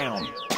down.